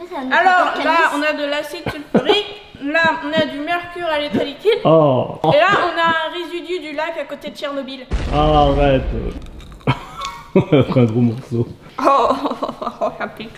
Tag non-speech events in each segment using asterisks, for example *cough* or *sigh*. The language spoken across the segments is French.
Alors là, on a de l'acide sulfurique. Là, on a du mercure à l'état liquide. Oh Et là, on a un résidu du lac à côté de Tchernobyl. Arrête On a pris un gros morceau. *laughs* Oh, oh, oh, ça pique.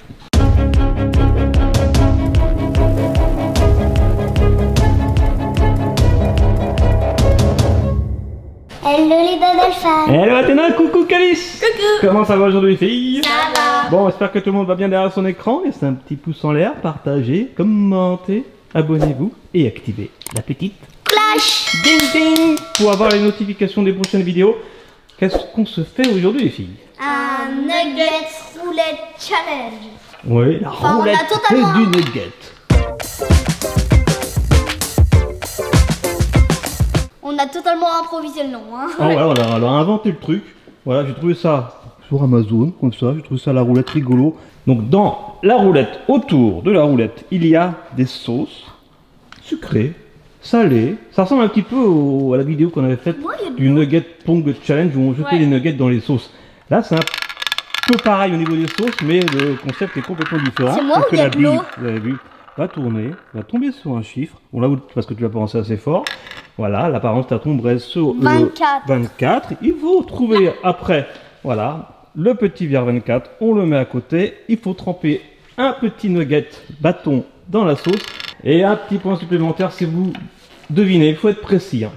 Hello les bubble fans Hello Athéna, coucou Calice Coucou. Comment ça va aujourd'hui filles Ça va. Bon, j'espère que tout le monde va bien derrière son écran. Laissez un petit pouce en l'air, partagez, commentez, abonnez-vous et activez la petite Clash ding ding pour avoir les notifications des prochaines vidéos. Qu'est-ce qu'on se fait aujourd'hui les filles? Un nugget roulette challenge. Oui, la Enfin, on a roulette totalement- du nugget. On a totalement improvisé le nom hein. Ah ouais, on a, on a inventé le truc. Voilà, j'ai trouvé ça sur Amazon, comme ça. J'ai trouvé ça la roulette rigolo. Donc dans la roulette, autour de la roulette, il y a des sauces sucrées, salées. Ça ressemble un petit peu au- à la vidéo qu'on avait faite Ouais, du Nugget Pong Challenge où on jetait Ouais. les nuggets dans les sauces. Là, c'est un peu pareil au niveau des sauces, mais le concept est complètement différent. C'est moi ou il y a de l'eau va tourner, va tomber sur un chiffre. Bon, là, parce que tu l'as pensé assez fort. Voilà, l'apparence ta tomberait sur le 24. 24. Il faut trouver après, voilà, le petit verre 24. On le met à côté. Il faut tremper un petit nugget bâton dans la sauce. Et un petit point supplémentaire si vous devinez. Il faut être précis. hein.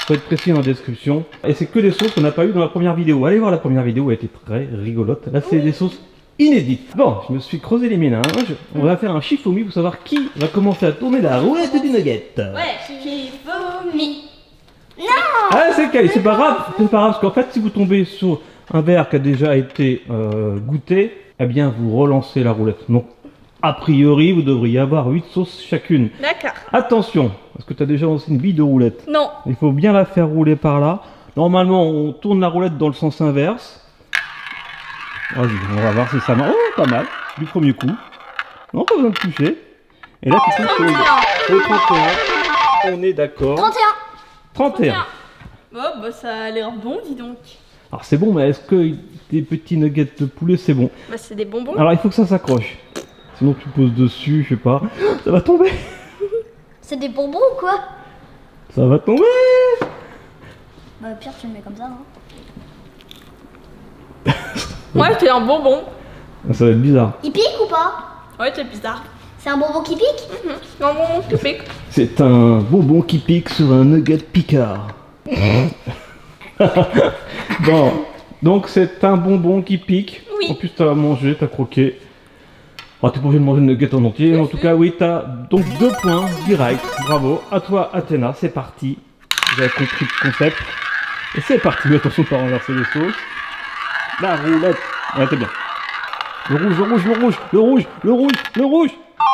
Il faut être précis dans la description. Et c'est que des sauces qu'on n'a pas eu dans la première vidéo. Allez voir la première vidéo, elle était très rigolote. Là, c'est des sauces inédites. Bon, je me suis creusé les méninges. On va faire un chifoumi pour savoir qui va commencer à tourner la roulette du nugget. Ouais, qui vomi. Ah, c'est calé, c'est pas grave, c'est pas grave, parce qu'en fait, si vous tombez sur un verre qui a déjà été euh, goûté, eh bien, vous relancez la roulette. Donc, a priori, vous devriez avoir 8 sauces chacune. D'accord. Attention, parce que tu as déjà lancé une bille de roulette? Non. Il faut bien la faire rouler par là. Normalement, on tourne la roulette dans le sens inverse. Vas-y, on va voir si ça marche. Oh, pas mal, du premier coup. Non, pas besoin de toucher. Et là, tu touches au, au 31. On est d'accord. 31 31. Oh, bah ça a l'air bon, dis donc. Alors c'est bon, mais est-ce que des petits nuggets de poulet c'est bon? Bah, c'est des bonbons. Alors il faut que ça s'accroche. Sinon tu poses dessus, je sais pas. *gasps* Ça va tomber C'est des bonbons ou quoi Ça va tomber Bah pire tu le mets comme ça hein. *laughs* Ouais, c'est un bonbon. Ça va être bizarre. Il pique ou pas Ouais, c'est bizarre. C'est un bonbon qui pique C'est un bonbon qui pique. C'est un bonbon qui pique sur un nugget picard. *laughs* bon, donc c'est un bonbon qui pique. Oui. En plus t'as mangé, t'as croqué. Oh, t'es pas obligé de manger le nugget en entier. En tout cas, oui, t'as donc deux points direct. Bravo. À toi, Athéna, c'est parti. Vous avez compris le concept. Et c'est parti. Attention de pas renverser les sauces. La roulette. Ouais, t'es bien. Le rouge, le rouge, le rouge, le rouge, le rouge, le rouge.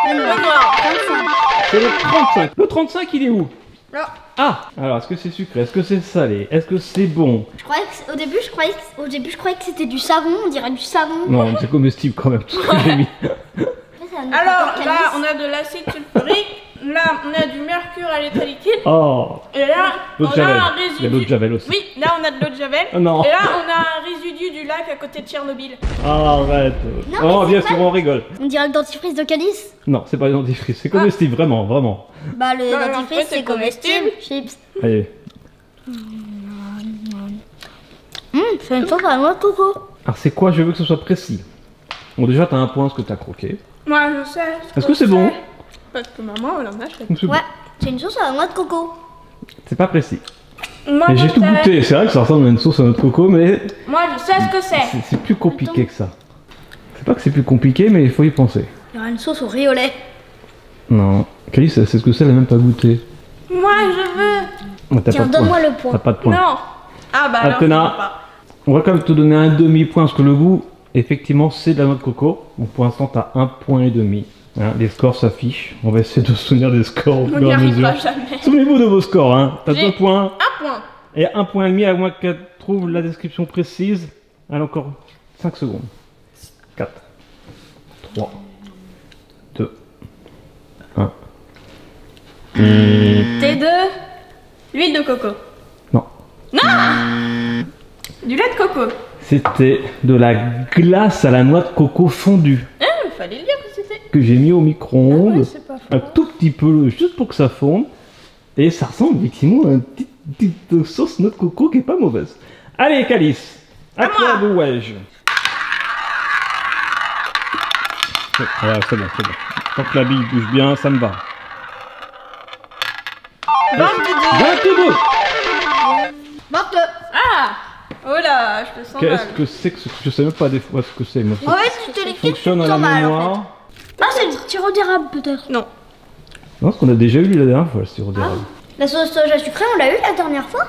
Le noir. 25 C'est le 35. Le 35, il est où? Là. Ah Alors, est-ce que c'est sucré? Est-ce que c'est salé? Est-ce que c'est bon? Je croyais que, au début je croyais que, au début je croyais que c'était du savon, on dirait du savon. Non, mais c'est comestible quand même, tout ce que j'ai mis. *laughs* Mais c'est un Alors là, on a de l'acide sulfurique. Là, on a du mercure à l'état liquide. Oh Et là, on de a Javel. un Il y a résidu. l'eau de Javel aussi. Oui, là, on a de l'eau de Javel. *laughs* Non. Et là, on a un résidu du lac à côté de Tchernobyl. Arrête Non, Oh, bien c'est sûr, on rigole. On dirait le dentifrice de calice. Non, c'est pas le dentifrice, c'est comestible, vraiment, vraiment. Bah le dentifrice en fait, c'est comestible. Chips. Allez. Hum, c'est une sauce à noix de coco. Alors, c'est quoi? Je veux que ce soit précis. Bon, déjà, t'as un point ce que t'as croqué. Moi, je sais. ce Est-ce que c'est bon? Parce que maman, elle en a fait. Donc, c'est bon. Ouais, c'est une sauce à la noix de coco. C'est pas précis. Moi, Mais je j'ai tout sais. goûté, c'est vrai que ça ressemble à une sauce à notre coco, mais Moi, je sais ce que c'est. c'est- plus compliqué que ça. C'est pas que c'est plus compliqué, mais il faut y penser. Il y aura une sauce au riz au lait. Non. Calice, c'est ce que c'est, elle a même pas goûté. Moi, je veux. T'as Tiens, de point. donne-moi le T'as point. pas de point. Non. Ah, bah. Athéna. pas. On va quand même te donner un demi-point, parce que le goût, effectivement, c'est de la noix de coco. Donc pour l'instant, t'as un point et demi. Hein, les scores s'affichent. On va essayer de se souvenir des scores au On fur n'y et à mesure. Souvenez-vous de vos scores. Hein. T'as deux points Un point. et un point et demi, à moins qu'elle trouve la description précise. Allez, encore 5 secondes. 4, 3, 2, 1. T2. L'huile de coco. Non. Du lait de coco. C'était de la glace à la noix de coco fondue. Ah, fallait le dire que j'ai mis au micro-ondes. Ouais, pas un tout petit peu, juste pour que ça fonde. Et ça ressemble effectivement à une petite, petite sauce noix de coco qui est pas mauvaise. Allez, Calice, à toi de wedge. Voilà, c'est bon, c'est bon. Tant que la bille bouge bien, ça me va. 22 22 22. Ah Oh là, je te sens Qu'est-ce que c'est que ce... Je sais même pas des fois ce que c'est, moi. Ça fonctionne à la mémoire. Ah, c'est sirop d'érable, peut-être. Non. Non, ce qu'on a déjà eu la dernière fois, le sirop d'érable. La sauce soja sucrée, on l'a eu la dernière fois?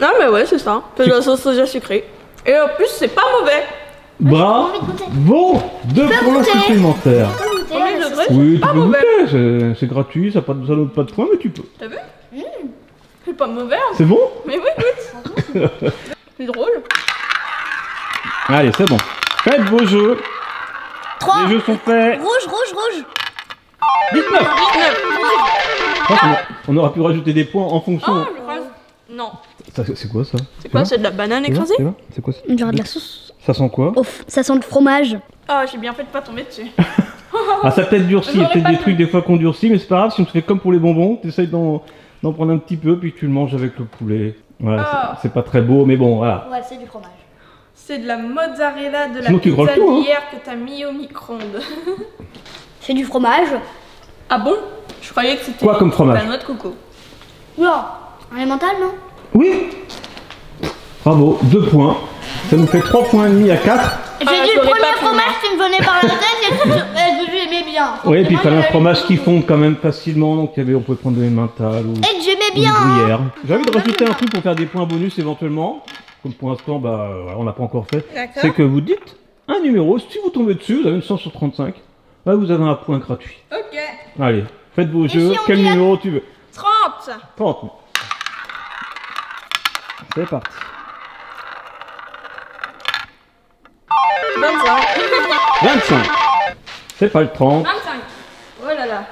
Non, mais ouais, c'est ça. C'est de la sauce soja sucrée. Et en plus, c'est pas mauvais. Bravo. Deux points goûter. supplémentaires. Premier la degré, Oui, tu pas peux mauvais. goûter, c'est- c'est gratuit, ça pas- ça donne pas de points, mais tu peux. T'as vu? C'est pas mauvais. hein. C'est bon? Mais oui, goûte. c'est drôle. Allez, c'est bon. Faites vos jeux. 3. Les jeux sont faits. Rouge, rouge, rouge. 19 Je pense qu'on a- On aura pu rajouter des points en fonction. Oh, le rase. Non. Ça, C'est quoi ça C'est quoi C'est de la banane écrasée C'est quoi ça On dirait de la sauce. Ça sent quoi Oh, ça sent le fromage. Ah, j'ai bien fait de pas tomber dessus. *laughs* Ah, ça peut-être durci. *laughs* Il y a peut-être des trucs des fois qu'on durcit, mais c'est pas grave. Si on te fait comme pour les bonbons, t'essayes d'en d'en prendre un petit peu, puis tu le manges avec le poulet. Voilà, Ah. c'est- c'est pas très beau, mais bon, voilà. Ouais, c'est du fromage. C'est de la mozzarella de la Sinon, tu pizza hein. d'hier que t'as mis au micro-ondes. *laughs* C'est du fromage. Ah bon? Je croyais que c'était Quoi comme fromage? la noix de coco. Oula. Alimental, non? Oui Bravo, deux points. Ça nous fait 3 points et demi à 4. J'ai Ah, dit le premier fromage qui me venait par la tête et que j'aimais bien. Oui, et puis fallait un j'avais- fromage qui fonde quand même facilement, donc il y avait, on pouvait prendre de l'emmental ou, Et j'aimais bien. J'ai envie de rajouter un truc pour faire des points bonus éventuellement. Comme pour l'instant, bah, on n'a pas encore fait. C'est que vous dites un numéro, si vous tombez dessus, vous avez une chance sur 35, bah, vous avez un point gratuit. Ok. Allez, faites vos jeux, si quel numéro tu veux 30 30. C'est parti. 25 25. C'est pas le 30. 25 Oh là là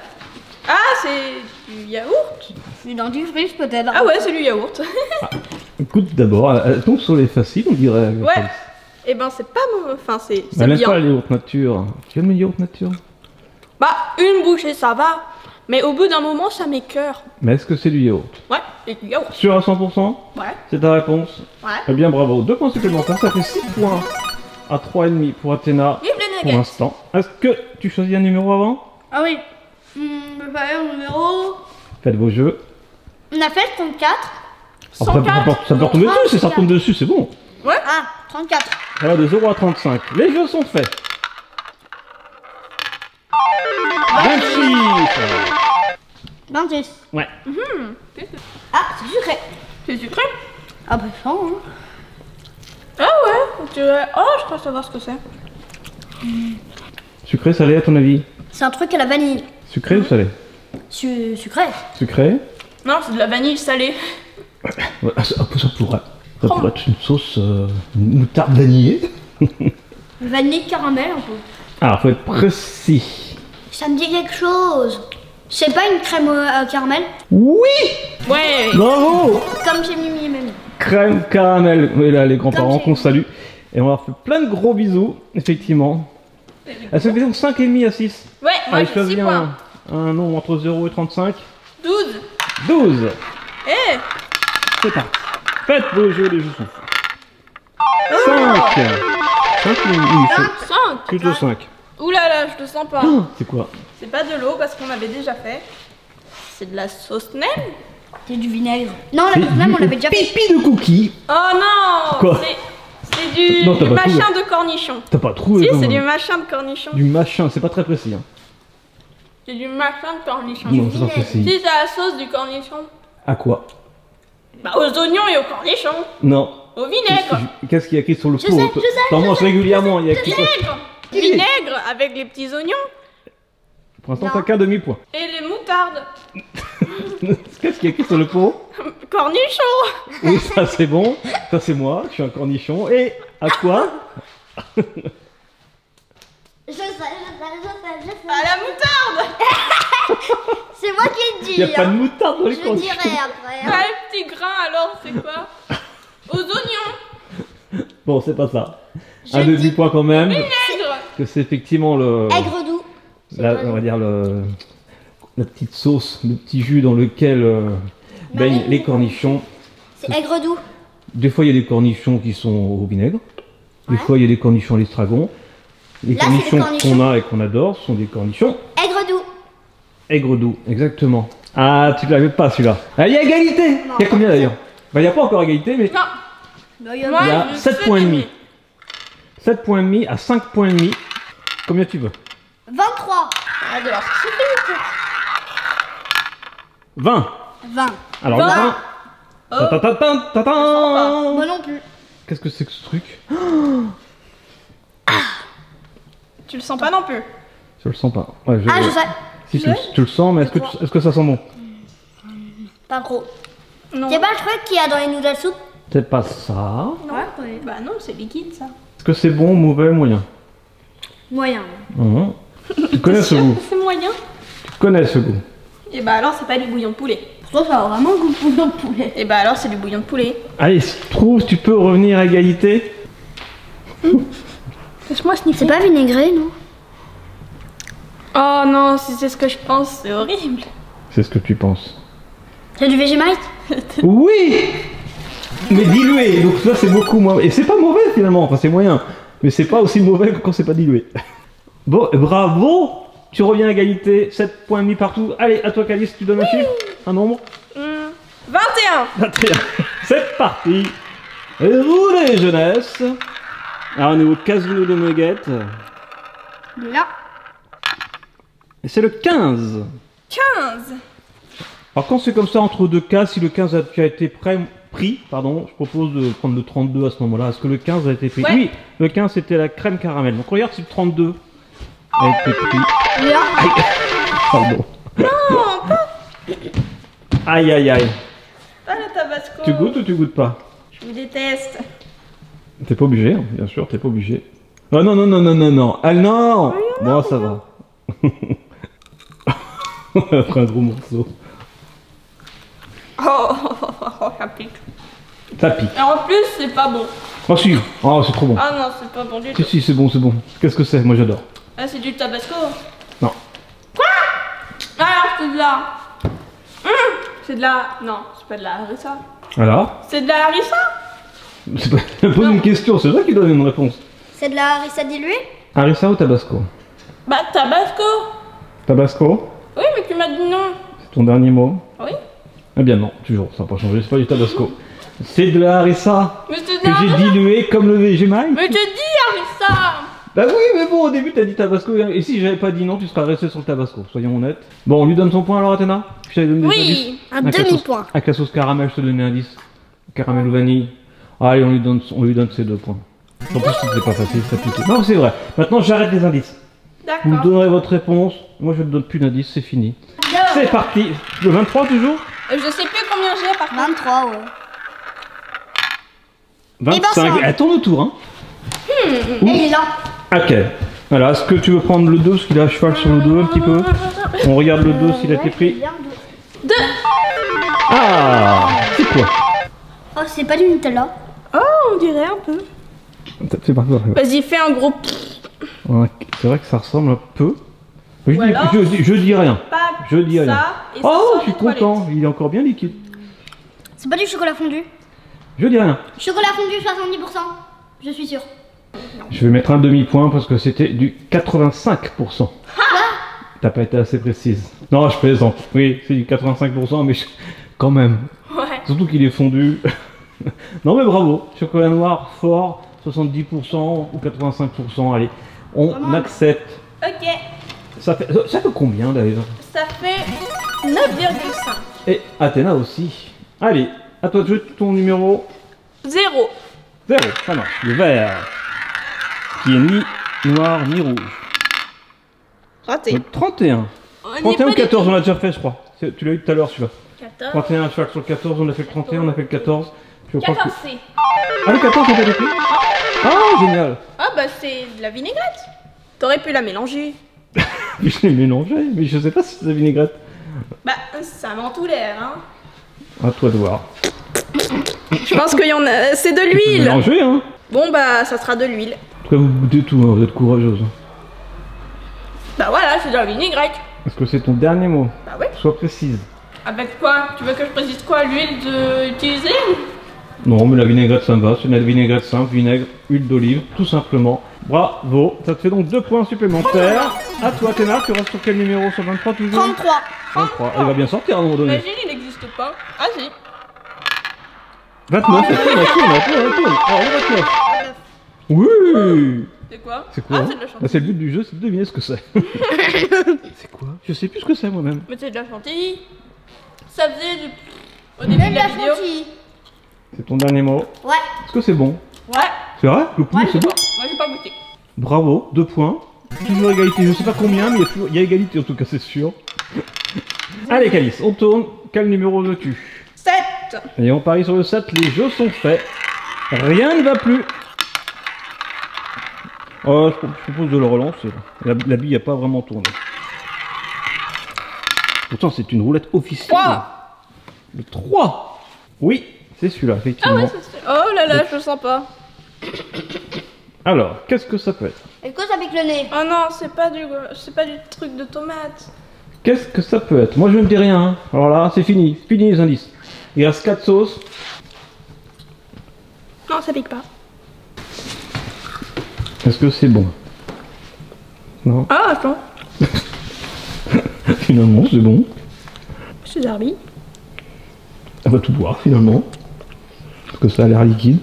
Ah, c'est du yaourt Du dentifrice peut-être. Ah ouais, c'est du yaourt. Écoute d'abord, elle tombe sur les faciles, on dirait. Ouais. Eh ben, c'est pas mauvais. Enfin, c'est c'est Elle n'aime bien. pas les yaourts nature. Tu aimes les yaourts nature? Bah, une bouchée, ça va. Mais au bout d'un moment, ça m'écœure. Mais est-ce que c'est du yaourt? Ouais, et du yaourt. Sûr à 100% Ouais, C'est ta réponse? Ouais. Eh bien bravo, deux points supplémentaires, ça fait 6 points à 3,5 pour Athéna Vive les pour nuggets l'instant. Est-ce que tu choisis un numéro avant? Ah oui. Hum, le fameux numéro. Faites vos jeux. On a fait 34. Après, ça 104 peut- ça peut retomber dessus, si ça 34. retombe dessus, c'est bon. Ah, 34. Ça va de 0 à 35. Les jeux sont faits. 26 26. Ouais. Ah, c'est sucré. C'est sucré Ah bah ça, hein. Ah ouais tu... Oh, je crois savoir ce que c'est. Sucré, salé à ton avis? C'est un truc à la vanille. Sucré ou salé Su- sucré. Sucré Non, c'est de la vanille salée. Ouais, ah, ça, ça pourrait. Ça pourrait être une sauce euh, moutarde vanillée. *laughs* Vanille caramel un peu. Ah, faut être précis. Ça me dit quelque chose. C'est pas une crème au euh, caramel Oui Ouais Bravo Comme chez Mimi et Mamie. Crème caramel. Oui, là, les grands-parents qu'on j'ai- salue. Et on leur fait plein de gros bisous, effectivement. Elle se fait donc 5,5 à 6. Ouais, moi Allez, j'ai 6 choisis points. un, un nombre entre 0 et 35. 12 12. Eh C'est parti. Faites vos jeux, les jeux sont faits. 5. 5 oui, c'est 5 plutôt 5. Ouh là là, je te sens pas. C'est quoi? C'est pas de l'eau parce qu'on avait déjà fait. C'est de la sauce nem C'est du vinaigre. Non, la sauce même, on l'avait déjà fait. Pipi de cookies. Oh non Quoi? C'est- du, Non, t'as du pas trouvé. machin de cornichon. T'as pas trouvé Si, c'est du machin de cornichon. Du machin, c'est pas très précis. Hein. C'est du machin de cornichon. Non, c'est pas précis. Si, c'est la sauce du cornichon. À quoi? Bah, aux oignons et aux cornichons. Non. Au vinaigre. Qu'est-ce qu'il y a écrit sur le Je pot sais, je sais, T'en manges régulièrement. Il y a Vinaigre. Vinaigre avec les petits oignons Pour l'instant, t'as qu'un demi-point. et les moutardes. *laughs* Qu'est-ce qu'il y a écrit sur le pot *laughs* Cornichons. *laughs* Oui, ça c'est bon. Ça c'est moi. Je suis un cornichon. Et à quoi *laughs* Je sais, je sais, je sais, je sais. À la moutarde. *laughs* C'est moi qui le dis. Il n'y a pas de hein. moutarde dans les Je cornichons. dirai après. hein. Ah, les petits grains alors, c'est quoi Aux oignons. Bon, c'est pas ça. Je Un demi-point quand même. Vinaigre. Que c'est effectivement le. Aigre doux. la, on va dire le, la petite sauce, le petit jus dans lequel euh, Marie, les cornichons. C'est aigre doux. Des fois, il y a des cornichons qui sont au vinaigre. Des Ouais. fois, il y a des cornichons à l'estragon. Les Là, c'est des cornichons cornichons. qu'on a et qu'on adore sont des cornichons Aigre doux. aigre doux, exactement. Ah, tu l'avais pas celui-là. Ah, il y a égalité Non, Il y a combien pas d'ailleurs? Bah, il n'y a pas encore égalité, mais Non, Bah, il y a- moi, Il y a je sept sais points et demi. 7 points et demi à 5 points et demi. Combien tu veux? 23. Alors, 20 20. Alors, Vingt. le 20. Oh. Ta ta ta ta ta ta. Moi non plus. Qu'est-ce que c'est que ce truc? Tu le sens pas non plus. Je le sens pas. Ouais, je- Ah, je sais. Si tu, tu le sens, mais est-ce que, tu- que ça sent bon? Pas trop. Non. C'est pas le truc qu'il y a dans les noodles soup C'est pas ça. Non. Bah non, c'est liquide ça. Est-ce que c'est bon, mauvais, moyen? Moyen. Mhm. Tu connais ce *laughs* goût? C'est moyen. Tu connais ce goût? Et bah alors, c'est pas du bouillon de poulet. Ça a vraiment goût de bouillon de poulet. Et bah alors, c'est du bouillon de poulet. Allez, si tu trouves, tu peux revenir à égalité. *laughs* Laisse-moi sniffer. C'est pas vinaigré, non? Oh non, si c'est ce que je pense, c'est horrible. C'est ce que tu penses. C'est du Vegemite? *laughs* Oui Mais dilué, donc ça c'est beaucoup moins. Et c'est pas mauvais finalement, enfin c'est moyen. Mais c'est pas aussi mauvais que quand c'est pas dilué. *laughs* Bon, bravo Tu reviens à égalité, 7 points et demi partout. Allez, à toi Calice, tu donnes un chiffre? Un nombre Hmm, 21 21. C'est parti Roulez jeunesse Alors on est au casino de Nugget. Là. Et c'est le 15 15 Alors quand c'est comme ça entre deux cas, si le 15 a déjà été prêt- pris, pardon, je propose de prendre le 32 à ce moment-là. Est-ce que le 15 a été pris? Ouais. Oui, le 15 c'était la crème caramel. Donc regarde si le 32 a été pris. Pardon. Aïe aïe aïe. Pas le tabasco. Tu goûtes ou tu goûtes pas? Je vous déteste. T'es pas obligé, hein, bien sûr, t'es pas obligé. Oh non, non, non, non, non, non. Ah non Bon, ça va. *laughs* Après un gros morceau. Oh, oh, oh, ça pique. Ça pique. Et en plus, c'est pas bon. Oh si Oh, c'est trop bon. Ah non, c'est pas bon du Si, tout. si, c'est bon, c'est bon. Qu'est-ce que c'est? Moi j'adore. Ah, c'est du tabasco. Non. Alors, c'est de la. C'est de la. Non, c'est pas de la harissa. Alors C'est de la harissa C'est pas... Pose une question, c'est toi qui donne une réponse. C'est de la harissa diluée Harissa ou Tabasco Bah, tabasco. Tabasco Oui, mais tu m'as dit non. C'est ton dernier mot Oui. Eh bien non, toujours, ça n'a pas changé, c'est pas du Tabasco. C'est de la harissa Mais c'est de que j'ai harissa. dilué comme le Vegemite. Mais tu dis harissa. Bah oui, mais bon, au début t'as dit Tabasco, et si j'avais pas dit non, tu serais resté sur le Tabasco, soyons honnêtes. Bon, on lui donne son point alors, Athéna? Je t'avais donné des indices Oui. Un Avec la sauce- demi-point. Avec la sauce caramel, je te donnais un indice. Caramel ou vanille. Allez, on lui donne, on lui donne ses deux points. En plus, c'était pas facile, ça piquait. Non, c'est vrai. Maintenant, j'arrête les indices. Vous me D'accord. donnerez votre réponse. Moi, je ne donne plus d'indices, c'est fini. C'est parti. Le 23 toujours Euh, Je sais plus combien j'ai par contre. 23, ouais. 25. ça- Elle tourne autour, hein Et il est là. Ok. Alors, est-ce que tu veux prendre le 2 Parce qu'il est à cheval sur le 2 un petit peu. On regarde le 2 s'il a été pris. Deux. Ah C'est quoi Oh, c'est pas du Nutella. Oh, on dirait un peu. C'est pas grave. Vas-y, fais un gros Ouais, C'est vrai que ça ressemble un peu. Je, dis, alors- je, dis- je dis rien. Je dis rien. Oh, je suis toilettes. content. Il est encore bien liquide. C'est pas du chocolat fondu. Je dis rien. Chocolat fondu 70%. Je suis sûre. Je vais mettre un demi-point parce que c'était du 85%. T'as pas été assez précise. Non, je plaisante. Oui, c'est du 85%, mais je- quand même. Ouais. Surtout qu'il est fondu. *laughs* non, mais bravo. Chocolat noir fort, 70% ou 85%. Allez, on accepte. Ok, Ça fait, ça fait combien d'ailleurs? Ça fait 9,5. Et Athéna aussi. Allez, à toi de jouer ton numéro Zéro. 0. Ça marche. Le vert. Qui est ni noir ni rouge. Raté. Donc 31. On y est 31 ou pas du 14, tout. on l'a déjà fait, je crois. C'est- Tu l'as eu tout à l'heure, celui-là. 14. 31 à cheval sur le 14, on a fait le 31, on a fait le 14. Je crois que... 14 C. Ah, le 14, on a pris Ah, génial Ah bah c'est de la vinaigrette. T'aurais pu la mélanger. *laughs* Je l'ai mélangé, mais je sais pas si c'est de la vinaigrette. Bah ça ment tout l'air hein. À toi de voir. Je pense qu'il y en a. C'est de Tu l'huile. mélanger, hein Bon bah ça sera de l'huile. En tout cas, vous goûtez tout, hein, vous êtes courageuse. hein. Bah voilà, c'est de la vinaigrette. Est-ce que c'est ton dernier mot Bah ouais. Sois précise. Avec quoi Tu veux que je précise quoi L'huile de... utilisée Non, mais la vinaigrette, ça me va. C'est une vinaigrette simple, vinaigre, huile d'olive, tout simplement. Bravo. Ça te fait donc deux points supplémentaires. À toi, Thénard, tu restes sur quel numéro Sur 23 toujours? 33. 23. Elle va bien sortir à un moment donné. Imagine, il n'existe pas. Ah si. 29, elle tourne, elle tourne, elle tourne. Alors, le 29. Oui C'est quoi C'est quoi Ah, hein c'est de la Bah, chantilly. C'est le but du jeu, c'est de deviner ce que c'est. *laughs* c'est quoi? Je sais plus ce que c'est moi-même. Mais c'est de la chantilly. Ça faisait du... Au début Même de la vidéo. chantilly. C'est ton dernier mot. Ouais. Est-ce que c'est bon? Ouais. C'est vrai? Le poulet, Ouais, c'est bon bon. Moi, j'ai pas goûté. Bravo, deux points. Toujours égalité, je sais pas combien, mais il y a toujours- il y, a égalité en tout cas, c'est sûr. *laughs* Allez, Calice, on tourne. Quel numéro veux-tu? 7 Et on parie sur le 7, les jeux sont faits. Rien ne va plus. Oh, je pro- je propose de le relancer. La, la bille n'a pas vraiment tourné. Pourtant, c'est une roulette officielle. Trois. Le 3 Oui, c'est celui-là, Ah effectivement. ouais, ça se fait. Oh là là, je le sens pas. Alors, qu'est-ce que ça peut être? Est-ce que ça pique le nez Oh non, c'est pas du... C'est pas du truc de tomate. Qu'est-ce que ça peut être? Moi, je ne dis rien. hein. Alors là, c'est fini. Fini les indices. Il reste 4 sauces. Non, ça pique pas. Est-ce que c'est bon Non. Ah, attends. *laughs* Finalement, c'est bon. C'est Darby. Elle va tout boire, finalement. Parce que ça a l'air liquide.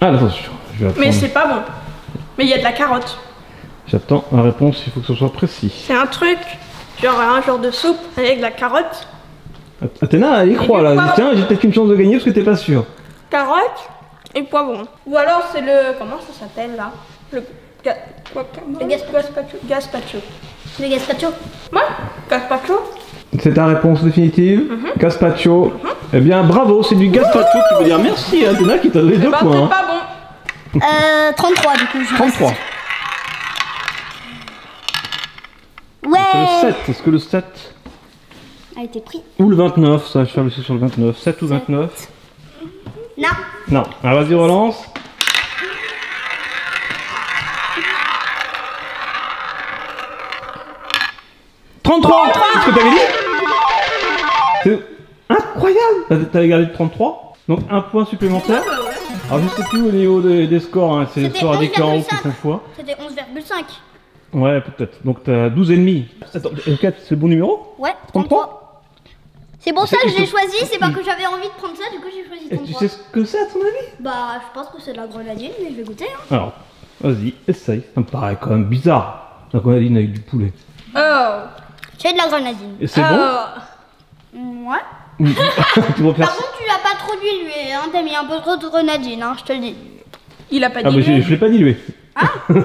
Ah, attention. Je vais Mais c'est pas bon. Mais il y a de la carotte. J'attends la réponse, il faut que ce soit précis. C'est un truc, genre un genre de soupe avec de la carotte. Athéna, elle y croit là. Tiens, j'ai peut-être une chance de gagner parce que t'es pas sûr. Carotte? Et poivron. Ou alors c'est le... Comment ça s'appelle là? Le... Ga... Quoi, Le gazpacho. Gazpacho. Le gazpacho Ouais, gazpacho. C'est ta réponse définitive. Gazpacho. Eh bien, bravo, c'est du gazpacho. Tu peux dire merci à Athéna qui t'a donné Eh deux ben points. c'est hein. pas bon. Euh, 33 du coup. je 33. reste. C'est Ouais. le 7. Est-ce que le 7 A été pris. ou le 29 Ça, je laisser sur le 29. 7 ou 29 Non. Non. Alors vas-y, relance. « 33 C'est ce que t'avais dit? C'est incroyable T'avais gardé le 33 Donc un point supplémentaire. Alors je sais plus au niveau des, des scores, hein, c'est les scores haut qui 11,5. font foi. C'était 11,5. Ouais, peut-être. Donc t'as 12 et demi. Attends, ok, c'est le bon numéro? Ouais, 33 33. C'est pour ça que je l'ai choisi, c'est pas que j'avais envie de prendre ça, du coup j'ai choisi Et tu 33. sais ce que c'est à ton avis? Bah, je pense que c'est de la grenadine, mais je vais goûter. Hein. Alors, vas-y, essaye. Ça me paraît quand même bizarre. La grenadine avec du poulet. Oh. Ah. C'est de la grenadine. Et c'est Oh. Ouais. bon *laughs* Tu vas faire Par contre, tu l'as pas trop dilué, hein. T'as mis un peu trop de grenadine, hein, je te le dis. Il a pas Ah, dit. mais je, je l'ai pas dilué. *laughs*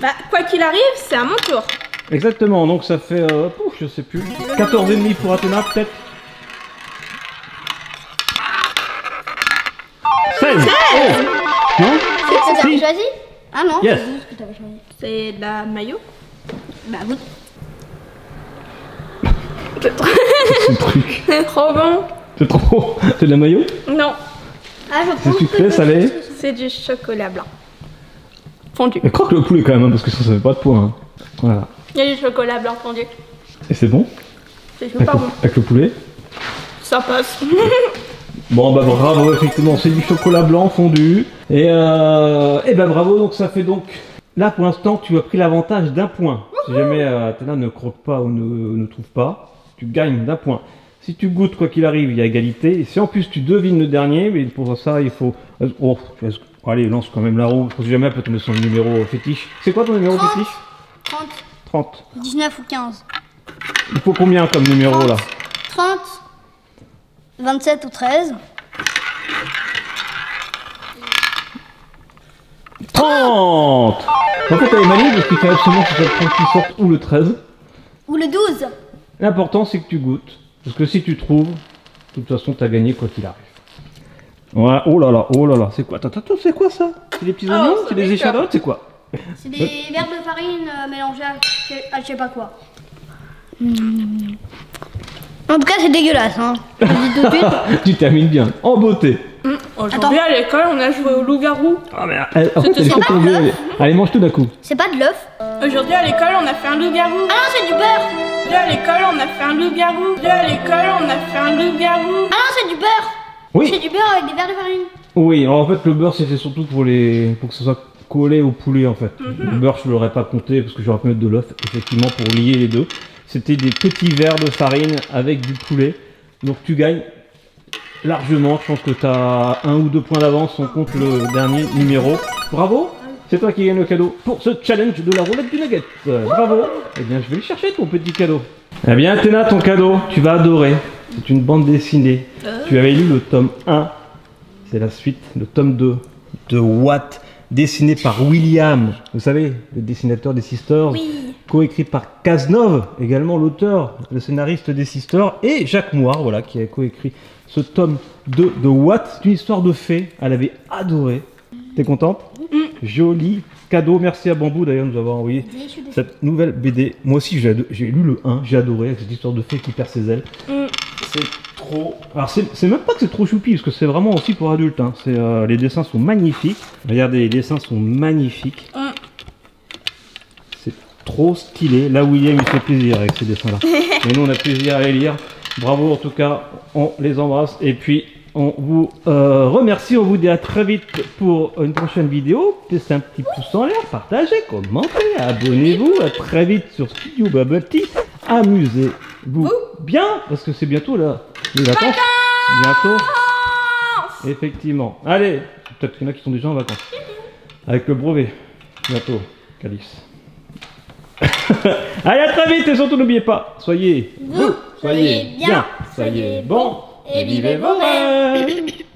Bah, quoi qu'il arrive, c'est à mon tour. Exactement, donc ça fait. Euh, pouf, je sais plus. 14 et demi pour Athéna, peut-être 16 Oh Non C'est ce que t'avais Si. choisi Ah non, Yes. c'est ce que t'avais choisi. C'est de la maillot. Bah, goûte. C'est trop... C'est le truc. *laughs* c'est trop bon. C'est trop. C'est de la maillot Non, Ah, je C'est sucré, salé c'est du chocolat blanc. Fondu. Mais croque le poulet quand même, hein, parce que ça, ça fait pas de points. hein. Voilà. Il y a du chocolat blanc fondu. Et c'est bon C'est avec super le, bon. avec le poulet Ça passe. *laughs* Bon bah bravo effectivement c'est du chocolat blanc fondu. Et euh, et bah bravo donc ça fait donc là pour l'instant tu as pris l'avantage d'un point. Si jamais euh, ne croque pas ou ne, ne trouve pas tu gagnes d'un point. Si tu goûtes quoi qu'il arrive il y a égalité. Et si en plus tu devines le dernier mais pour ça il faut oh, est-ce- allez lance quand même la roue. Parce que jamais elle peut tomber sur le numéro fétiche. C'est quoi ton numéro 30. fétiche? 30, 30 19 ou 15. il faut combien comme numéro là? 30, 27 ou 13. 30 En fait, est maligne parce qu'il fait absolument que ce soit le 30 qui sorte ou le 13. Ou le 12. L'important, c'est que tu goûtes. Parce que si tu trouves, de toute façon, t'as gagné quoi qu'il arrive. Ouais, oh là là, oh là là, c'est quoi? Attends, attends, c'est quoi ça? C'est des petits Oh, oignons? C'est des échalotes? C'est quoi? C'est des verres de farine euh, mélangés à, à je sais pas quoi. En tout cas, c'est dégueulasse, hein. Je le dis tout de suite. Tu termines bien, en beauté. Oh Aujourd'hui à l'école, on a joué au loup-garou. Ah mais elle- en fait, elle est. Allez, mange tout d'un coup. C'est pas de l'œuf Aujourd'hui à l'école, on a fait un loup-garou. Ah non, c'est du beurre Aujourd'hui à l'école, on a fait un loup-garou. Aujourd'hui à l'école, on a fait un loup-garou. Ah non, c'est du beurre Oui. C'est du beurre avec des verres de farine. Oui, alors en fait le beurre c'était surtout pour les pour que ce soit collé au poulet en fait. Le beurre je l'aurais pas compté parce que j'aurais pu mettre de l'œuf effectivement pour lier les deux. C'était des petits verres de farine avec du poulet. Donc tu gagnes largement. Je pense que tu as un ou deux points d'avance. On compte le dernier numéro. Bravo C'est toi qui gagne le cadeau pour ce challenge de la roulette du nugget. Bravo Eh bien je vais le chercher ton petit cadeau. Eh bien Théna, ton cadeau, tu vas adorer. C'est une bande dessinée. Tu avais lu le tome 1 c'est la suite, le tome 2 de Watt, dessiné par William, vous savez, le dessinateur des Sisters, Oui. Coécrit par Cazenove, également l'auteur, le scénariste des Sisters, et Jacques Moir, voilà, qui a coécrit ce tome 2 de Watt. C'est une histoire de fée, elle avait adoré. T'es contente? Joli cadeau, merci à Bambou d'ailleurs de nous avoir envoyé cette nouvelle BD. Moi aussi j'ai lu le 1, j'ai adoré avec cette histoire de fée qui perd ses ailes. Mm. C'est trop. Alors c'est même pas que c'est trop choupi, parce que c'est vraiment aussi pour adultes. hein. Euh, les dessins sont magnifiques. Regardez, les dessins sont magnifiques. Mm. Trop stylé. Là, William il fait plaisir avec ces dessins-là. *laughs* Et nous on a plaisir à les lire. Bravo en tout cas, on les embrasse. Et puis on vous euh, remercie, on vous dit à très vite pour une prochaine vidéo. Laissez un petit pouce en l'air, partagez, commentez, abonnez-vous. À très vite sur Studio Bubble Tea. Amusez-vous bien, parce que c'est bientôt là, les vacances. Bientôt. Effectivement. Allez, peut-être qu'il y en a qui sont déjà en vacances. Avec le brevet. Bientôt, Calice. *laughs* Allez, à très vite et surtout n'oubliez pas, soyez vous, soyez bien, soyez bon et vivez vos rêves. *laughs*